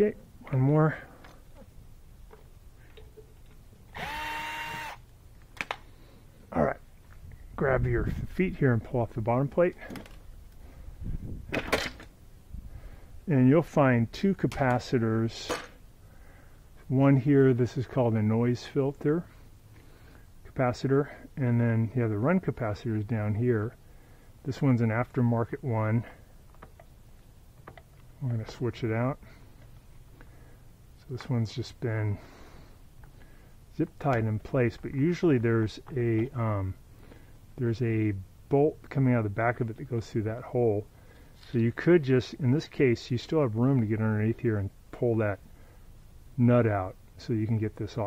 Okay, one more. All right, grab your feet here and pull off the bottom plate. And you'll find two capacitors. One here, this is called a noise filter capacitor, and then have the run capacitors down here. This one's an aftermarket one. I'm going to switch it out. This one's just been zip tied in place, but usually there's a um, there's a bolt coming out of the back of it that goes through that hole. So you could just, in this case, you still have room to get underneath here and pull that nut out so you can get this off.